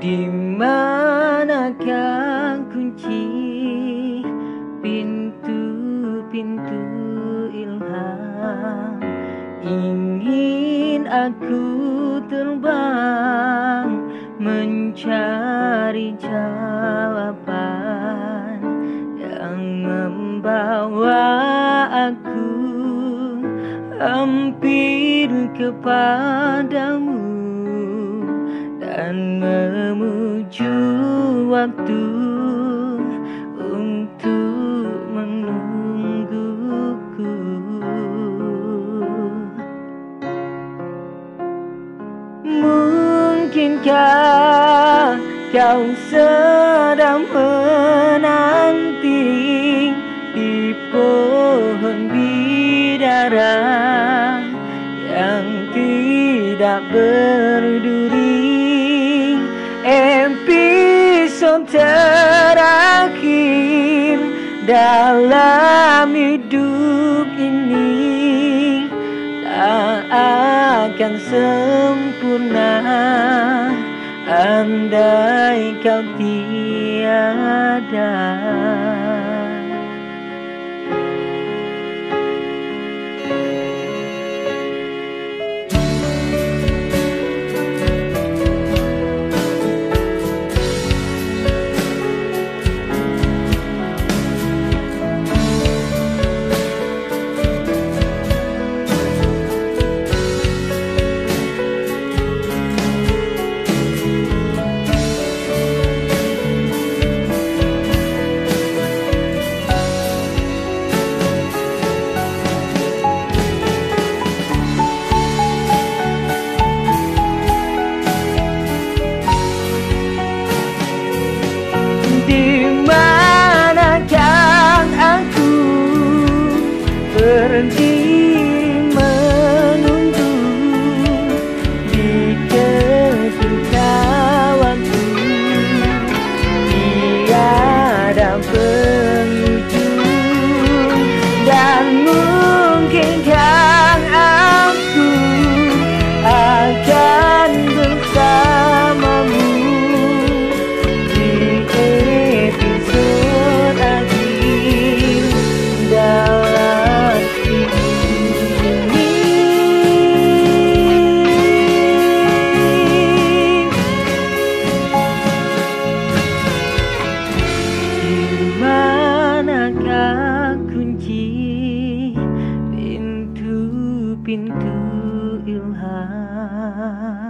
Di manakah kunci? Pintu-pintu ilham. Ingin aku terbang mencari jawaban Yang membawa aku hampir kepadamu dan memuju waktu untuk menungguku. Mungkinkah kau sedang menanti di pohon bidara yang tidak berduri terakhir dalam hidup ini tak akan sempurna andai kau tiada. and eat. ku ilham